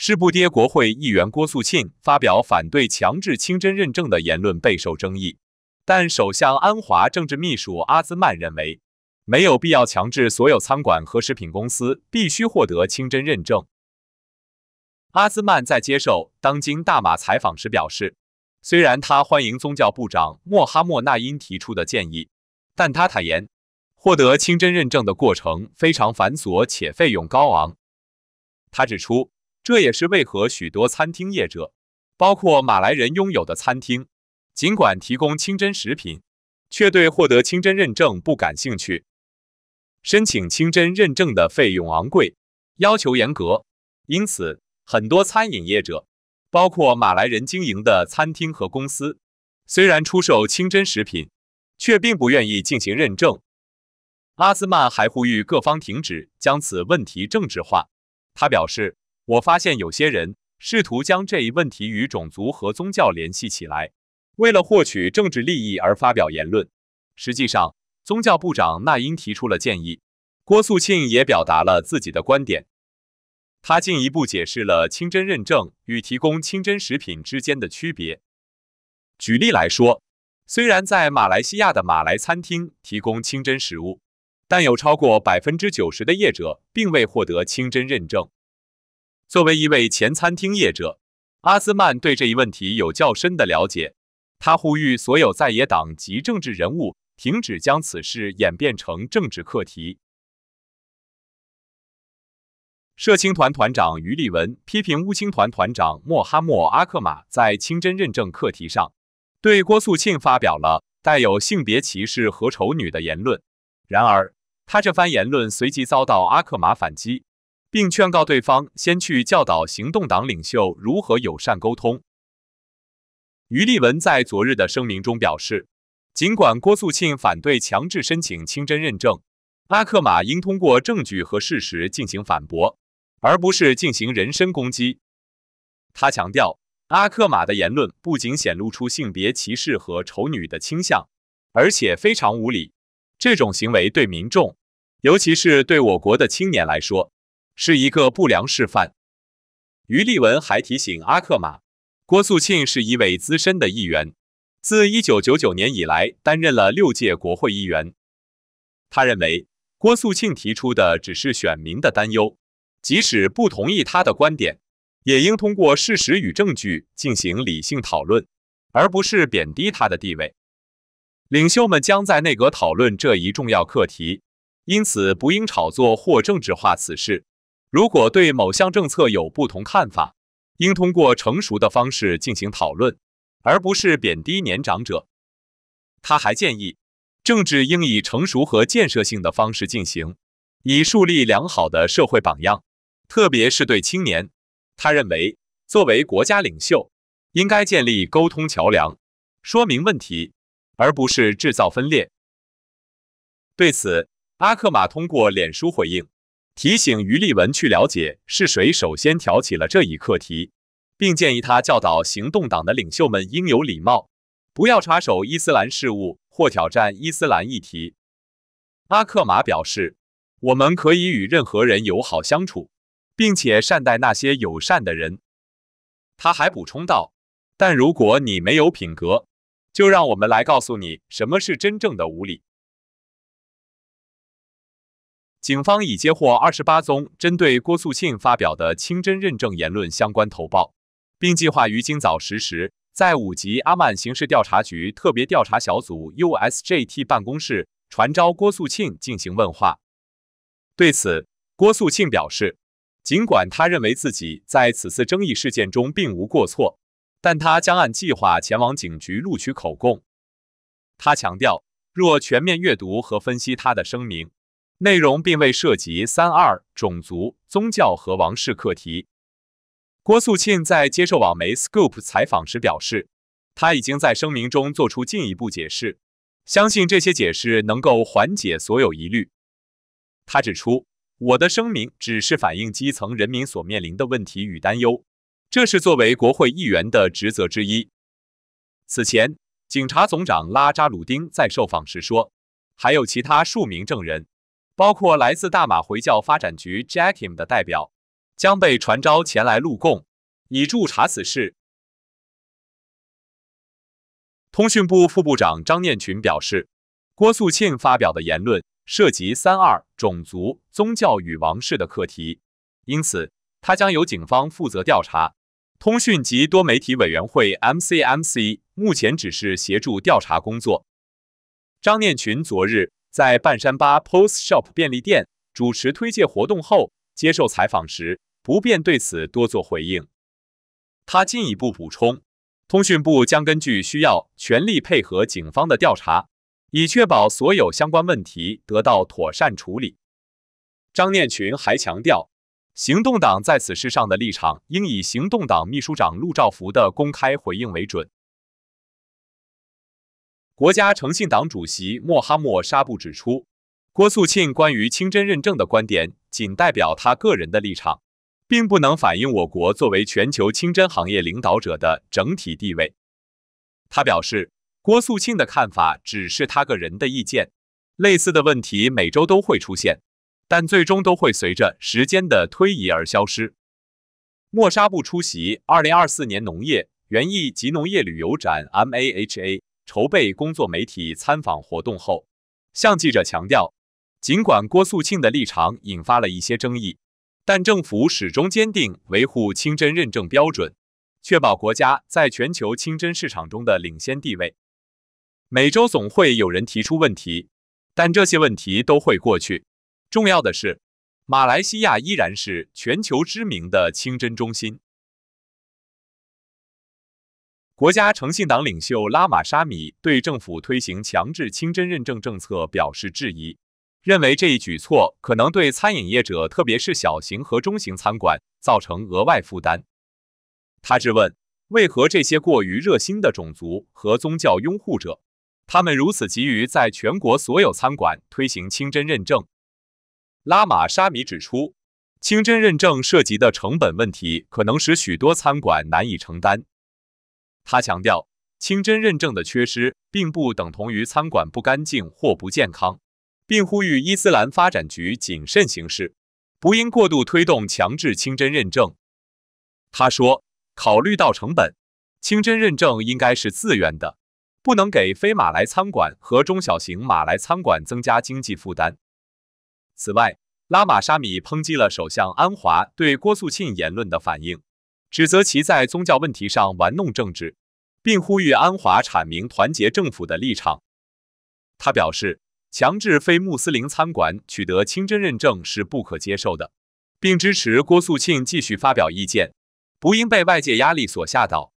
世不跌国会议员郭素沁发表反对强制清真认证的言论备受争议，但首相安华政治秘书阿兹曼认为，没有必要强制所有餐馆和食品公司必须获得清真认证。阿兹曼在接受当今大马采访时表示，虽然他欢迎宗教部长莫哈莫纳因提出的建议，但他坦言，获得清真认证的过程非常繁琐且费用高昂。他指出。这也是为何许多餐厅业者，包括马来人拥有的餐厅，尽管提供清真食品，却对获得清真认证不感兴趣。申请清真认证的费用昂贵，要求严格，因此很多餐饮业者，包括马来人经营的餐厅和公司，虽然出售清真食品，却并不愿意进行认证。阿兹曼还呼吁各方停止将此问题政治化。他表示。我发现有些人试图将这一问题与种族和宗教联系起来，为了获取政治利益而发表言论。实际上，宗教部长那英提出了建议，郭素庆也表达了自己的观点。他进一步解释了清真认证与提供清真食品之间的区别。举例来说，虽然在马来西亚的马来餐厅提供清真食物，但有超过百分之九十的业者并未获得清真认证。作为一位前餐厅业者，阿兹曼对这一问题有较深的了解。他呼吁所有在野党及政治人物停止将此事演变成政治课题。社青团团长于立文批评乌青团团长莫哈默阿克马在清真认证课题上对郭素庆发表了带有性别歧视和丑女的言论。然而，他这番言论随即遭到阿克马反击。并劝告对方先去教导行动党领袖如何友善沟通。于立文在昨日的声明中表示，尽管郭素庆反对强制申请清真认证，阿克马应通过证据和事实进行反驳，而不是进行人身攻击。他强调，阿克马的言论不仅显露出性别歧视和丑女的倾向，而且非常无理。这种行为对民众，尤其是对我国的青年来说，是一个不良示范。于立文还提醒阿克马，郭素庆是一位资深的议员，自一九九九年以来担任了六届国会议员。他认为郭素庆提出的只是选民的担忧，即使不同意他的观点，也应通过事实与证据进行理性讨论，而不是贬低他的地位。领袖们将在内阁讨论这一重要课题，因此不应炒作或政治化此事。如果对某项政策有不同看法，应通过成熟的方式进行讨论，而不是贬低年长者。他还建议，政治应以成熟和建设性的方式进行，以树立良好的社会榜样，特别是对青年。他认为，作为国家领袖，应该建立沟通桥梁，说明问题，而不是制造分裂。对此，阿克马通过脸书回应。提醒于立文去了解是谁首先挑起了这一课题，并建议他教导行动党的领袖们应有礼貌，不要插手伊斯兰事务或挑战伊斯兰议题。阿克马表示：“我们可以与任何人友好相处，并且善待那些友善的人。”他还补充道：“但如果你没有品格，就让我们来告诉你什么是真正的无礼。”警方已接获二十八宗针对郭素庆发表的清真认证言论相关投报，并计划于今早十时在五级阿曼刑事调查局特别调查小组 （USJT） 办公室传召郭素庆进行问话。对此，郭素庆表示，尽管他认为自己在此次争议事件中并无过错，但他将按计划前往警局录取口供。他强调，若全面阅读和分析他的声明。内容并未涉及三二种族、宗教和王室课题。郭素沁在接受网媒 Scoop 采访时表示，他已经在声明中做出进一步解释，相信这些解释能够缓解所有疑虑。他指出，我的声明只是反映基层人民所面临的问题与担忧，这是作为国会议员的职责之一。此前，警察总长拉扎鲁丁在受访时说，还有其他数名证人。包括来自大马回教发展局 Jackim 的代表，将被传召前来录供，以助查此事。通讯部副部长张念群表示，郭素庆发表的言论涉及“三二”种族、宗教与王室的课题，因此他将由警方负责调查。通讯及多媒体委员会 （MCMC） 目前只是协助调查工作。张念群昨日在半山八 POS Shop 便利店主持推介活动后接受采访时，不便对此多做回应。他进一步补充，通讯部将根据需要全力配合警方的调查，以确保所有相关问题得到妥善处理。张念群还强调。行动党在此事上的立场应以行动党秘书长陆兆福的公开回应为准。国家诚信党主席莫哈默沙布指出，郭素庆关于清真认证的观点仅代表他个人的立场，并不能反映我国作为全球清真行业领导者的整体地位。他表示，郭素庆的看法只是他个人的意见，类似的问题每周都会出现。但最终都会随着时间的推移而消失。莫沙布出席二零二四年农业、园艺及农业旅游展 （MAHA） 筹备工作媒体参访活动后，向记者强调，尽管郭素庆的立场引发了一些争议，但政府始终坚定维护清真认证标准，确保国家在全球清真市场中的领先地位。每周总会有人提出问题，但这些问题都会过去。重要的是，马来西亚依然是全球知名的清真中心。国家诚信党领袖拉玛沙米对政府推行强制清真认证政策表示质疑，认为这一举措可能对餐饮业者，特别是小型和中型餐馆造成额外负担。他质问：为何这些过于热心的种族和宗教拥护者，他们如此急于在全国所有餐馆推行清真认证？拉玛沙米指出，清真认证涉及的成本问题可能使许多餐馆难以承担。他强调，清真认证的缺失并不等同于餐馆不干净或不健康，并呼吁伊斯兰发展局谨慎行事，不应过度推动强制清真认证。他说，考虑到成本，清真认证应该是自愿的，不能给非马来餐馆和中小型马来餐馆增加经济负担。此外，拉玛沙米抨击了首相安华对郭素庆言论的反应，指责其在宗教问题上玩弄政治，并呼吁安华阐明团结政府的立场。他表示，强制非穆斯林餐馆取得清真认证是不可接受的，并支持郭素庆继续发表意见，不应被外界压力所吓倒。